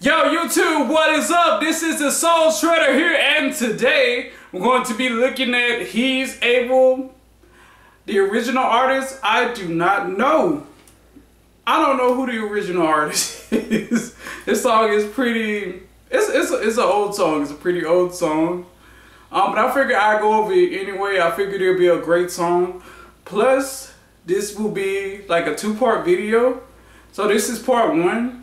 Yo, YouTube, what is up? This is the Soul Shreddah here, and today we're going to be looking at He's Able. The original artist, I do not know. I don't know who the original artist is. this song is pretty, it's, it's, it's an old song. It's a pretty old song. Um, but I figured I'd go over it anyway. I figured it'd be a great song. Plus, this will be like a two-part video. So this is part one.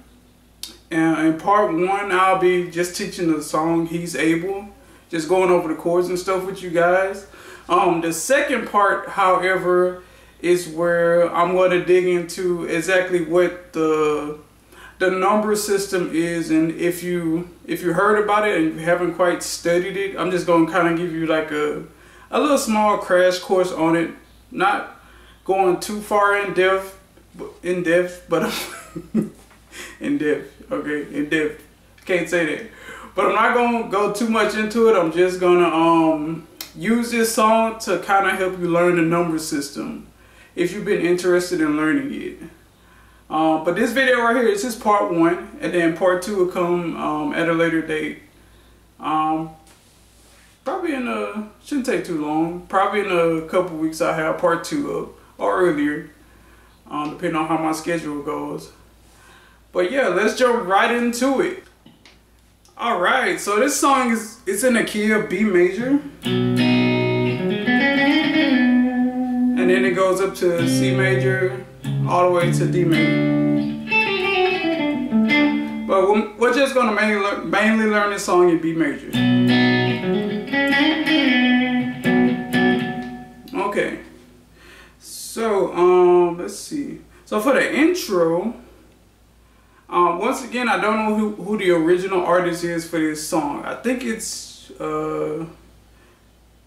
And in part one, I'll be just teaching the song He's Able. Just going over the chords and stuff with you guys. Um, the second part, however, is where I'm going to dig into exactly what the the number system is and if you if you heard about it and you haven't quite studied it i'm just going to kind of give you like a a little small crash course on it not going too far in depth in depth but in depth okay in depth. Can't say that. But i'm not to go too much into it. I'm just to um use this song to kind of help you learn the number system if you've been interested in learning it. Um, but this video right here is just part one, and then part two will come um, at a later date. Um, probably in a, shouldn't take too long, probably in a couple weeks I'll have part two up, or earlier, um, depending on how my schedule goes. But yeah, let's jump right into it. Alright, so this song is, it's in the key of B major. And then it goes up to C major, all the way to D major. But we're just gonna mainly learn, mainly learn this song in B major. Okay. So um, let's see. So for the intro, um, once again, I don't know who, who the original artist is for this song. I think it's uh,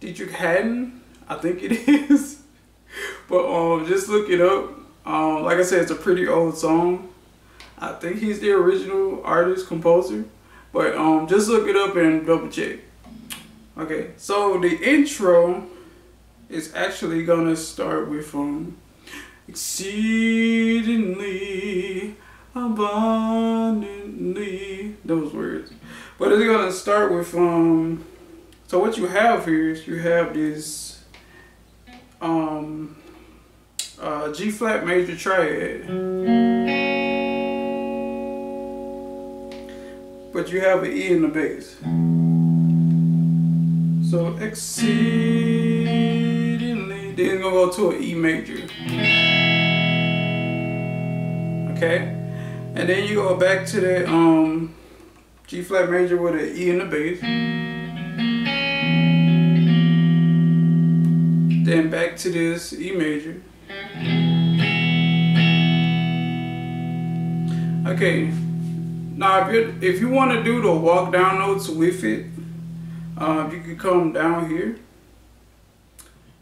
Deitrick Haddon. I think it is. but um, just look it up. Um, like I said, it's a pretty old song. I think he's the original artist, composer. But um, just look it up and double check. Okay, so the intro is actually gonna start with um, exceedingly abundantly those words. But it's gonna start with um. So what you have here is you have this um uh, G flat major triad. But you have an E in the bass. So exceedingly, then it's gonna go to an E major. Okay? And then you go back to the um, G flat major with an E in the bass. Then back to this E major. Okay, now if you if you want to do the walk down notes with it, uh, you can come down here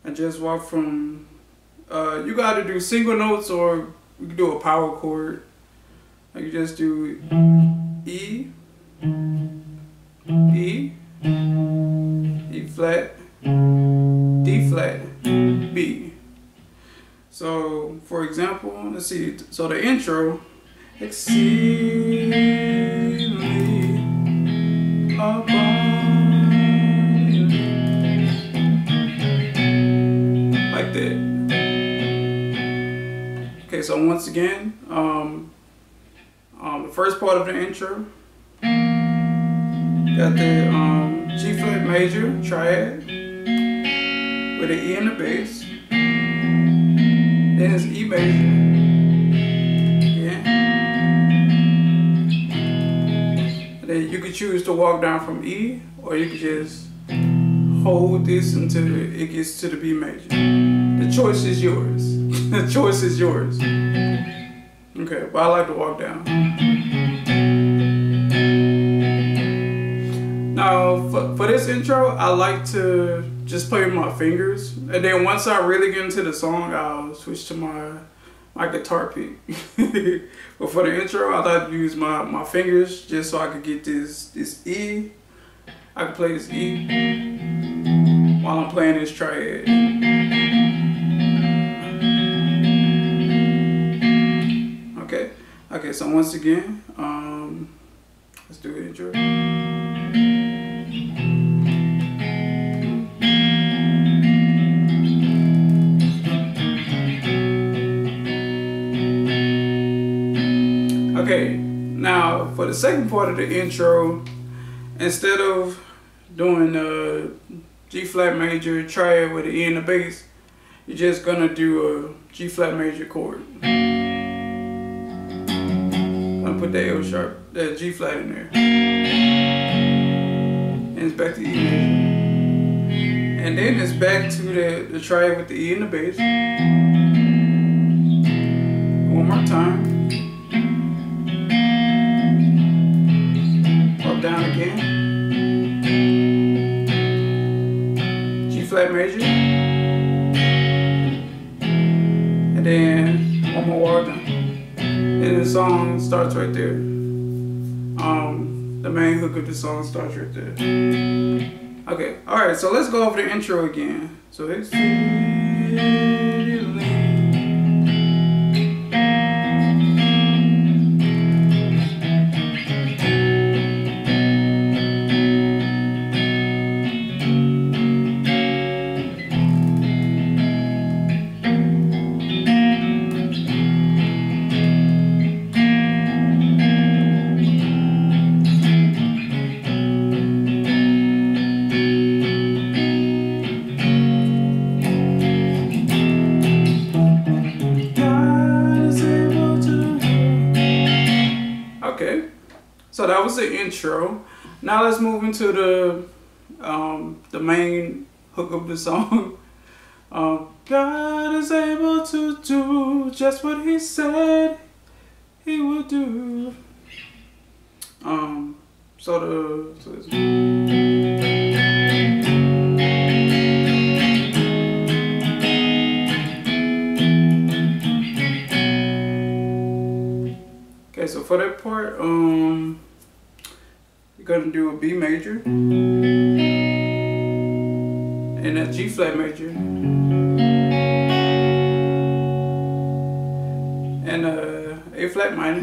and just walk from. Uh, you got to do single notes or you can do a power chord. Like you just do E, E, E flat, D flat, B. So, for example, let's see. So the intro, exceedingly like that. Okay, so once again, um, first part of the intro, got the um, G flat major triad with an E in the bass. Then it's E major. Yeah. Then you could choose to walk down from E, or you could just hold this until it gets to the B major. The choice is yours. the choice is yours. Okay, but I like to walk down. Now, for, for this intro, I like to just play with my fingers. And then once I really get into the song, I'll switch to my my guitar pick. but for the intro, I like to use my, my fingers just so I could get this this E. I could play this E while I'm playing this triad. Okay. So once again, um, Let's do the intro. Okay, now for the second part of the intro, instead of doing a G flat major triad with the E in the bass, you're just gonna do a G flat major chord. I'm gonna put that F sharp, that G flat in there. And it's back to E major. And then it's back to the, the triad with the E in the bass. One more time. Up down again. G flat major. Song starts right there. Um, the main hook of the song starts right there. Okay, alright, so let's go over the intro again. So it's intro. Now let's move into the um, the main hook of the song. Um, God is able to do just what He said He would do. Um, so the so so for that part, um, gonna do a B major and a G flat major and a A flat minor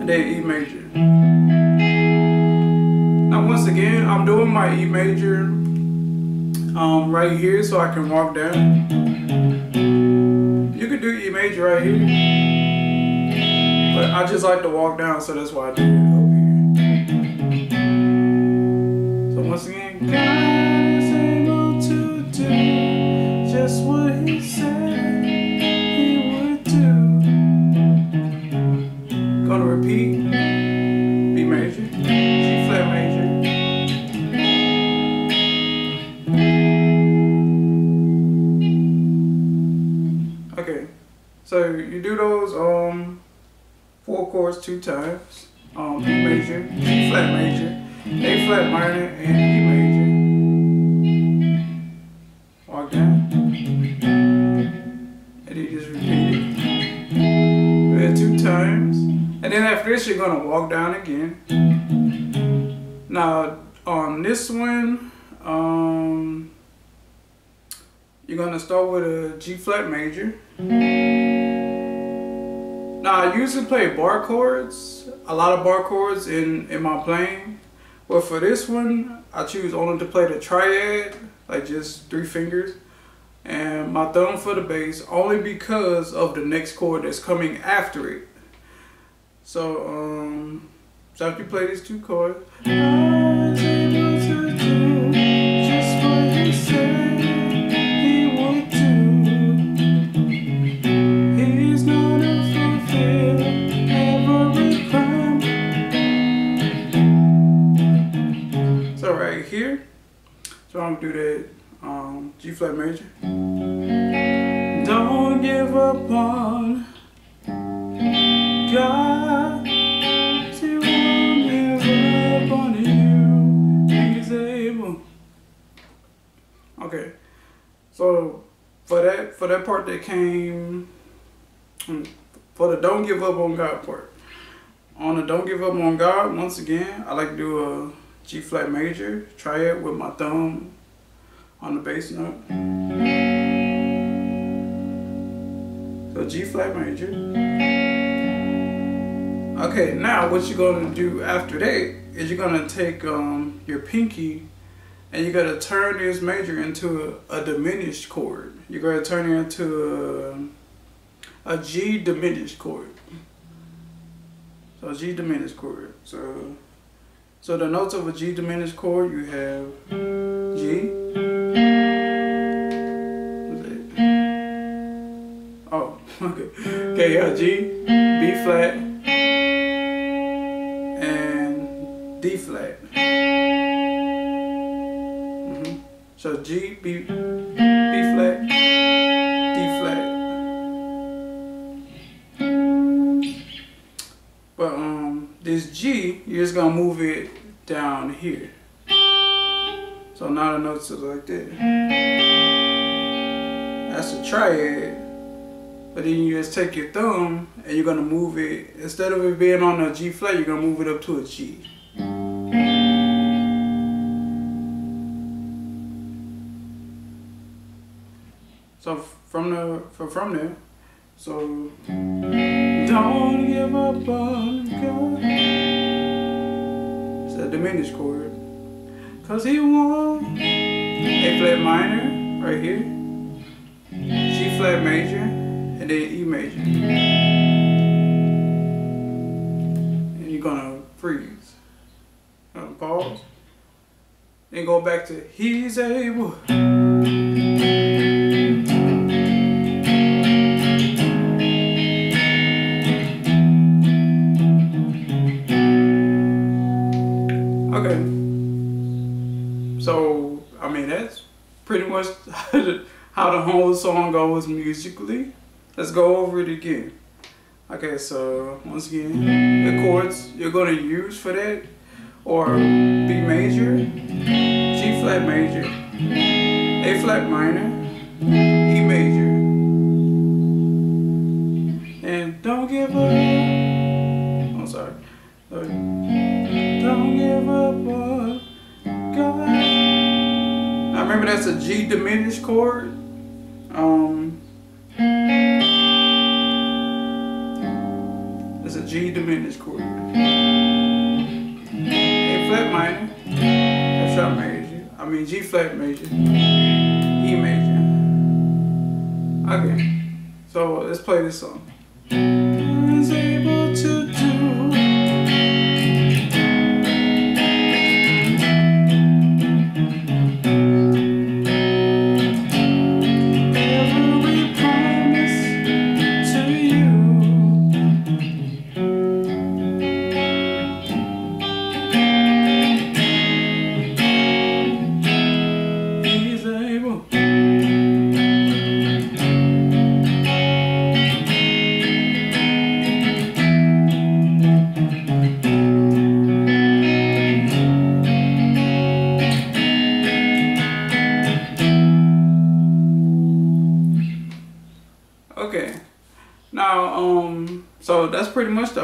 and then E major. Now once again, I'm doing my E major um, right here so I can walk down. You could do E major right here. But I just like to walk down, so that's why I do it over here. So once again, two times. Um, B major, G flat major, A flat minor, and E major. Walk down. And you just repeat it. Two times. And then after this, you're gonna walk down again. Now, on this one, um, you're gonna start with a G flat major. Now I usually play bar chords, a lot of bar chords in, in my playing. But for this one, I choose only to play the triad, like just three fingers. And my thumb for the bass, only because of the next chord that's coming after it. So, um, so after you play these two chords, Gonna do that um, G flat major. Don't give up on God. He won't give up on you. He's able. Okay, so for that for that part that came mm, for the don't give up on God part. On the don't give up on God, once again, I like to do a G flat major, triad with my thumb on the bass note. So G flat major. Okay, now what you're gonna do after that is you're gonna take um, your pinky and you're gonna turn this major into a, a diminished chord. You're gonna turn it into a, a G diminished chord. So G diminished chord. So so the notes of a G diminished chord you have G. Okay, yeah, G, B flat, and D flat. Mm -hmm. So G, B, B flat, D flat. But um, this G, you're just gonna move it down here. So now the notes are like that. That's a triad. But then you just take your thumb and you're gonna move it, instead of it being on a G flat, you're gonna move it up to a G. So from the from there, so don't give up on God. It's a diminished chord. Cause he won A flat minor right here. G flat major then E major. And you're gonna freeze. Uh, gonna pause. Then go back to He's able. Okay. So, I mean, that's pretty much how the whole song goes musically. Let's go over it again. Okay, so once again, the chords you're gonna use for that or B major, G flat major, A flat minor, E major, and don't give up. I'm sorry. Don't give up God. I remember that's a G diminished chord. Um, G diminished chord. A flat minor, F sharp major. I mean G flat major, E major. Okay, so let's play this song.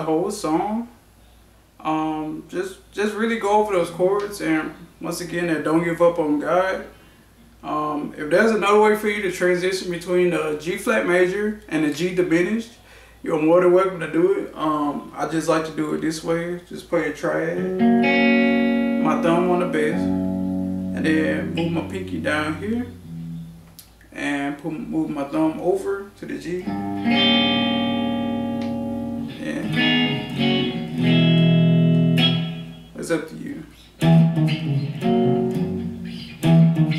Whole song. Um, just just really go over those chords and once again that don't give up on God. Um, if there's another way for you to transition between the G flat major and the G diminished, you're more than welcome to do it. Um, I just like to do it this way. Just play a triad, my thumb on the bass, and then move my pinky down here and put, move my thumb over to the G. Yeah. It's up to you.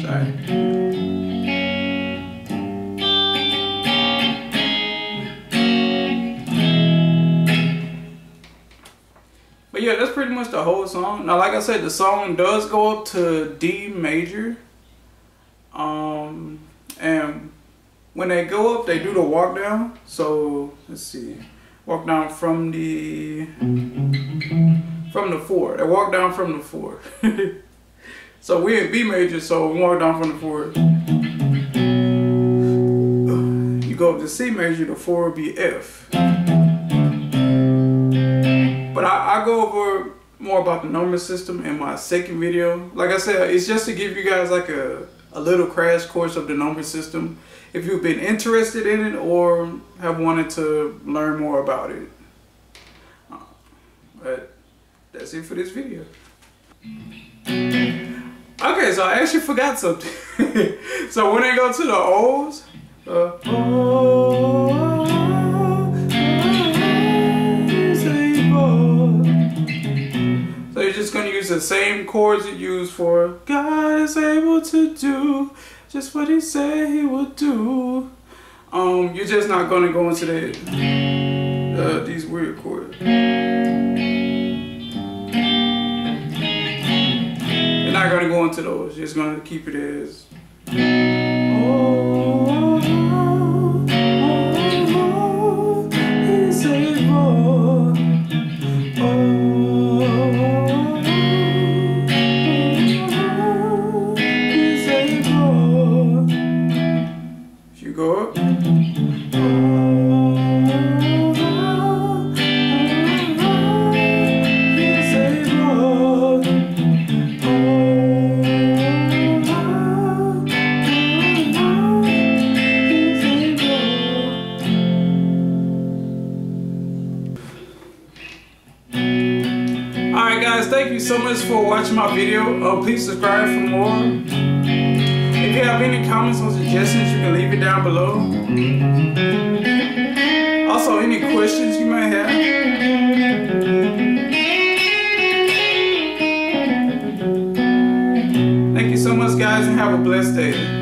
Sorry. But yeah, that's pretty much the whole song. Now, like I said, the song does go up to D major. Um, and when they go up, they do the walk down. So let's see, walk down from the from the four. They walk down from the four. so we in B major, so we walk down from the four. You go up to C major, the four would be F. But I, I go over more about the number system in my second video. Like I said, it's just to give you guys like a, a little crash course of the number system. If you've been interested in it or have wanted to learn more about it. But that's it for this video. Okay, so I actually forgot something. so when I go to the O's, uh, so you're just gonna use the same chords you use for God is able to do just what he said he would do. Um, you're just not gonna go into that uh, these weird chords. You're not gonna go into those. You're just gonna keep it as. Oh, please subscribe for more. If you have any comments or suggestions, you can leave it down below. Also, any questions you might have. Thank you so much guys and have a blessed day.